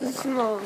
Znowu.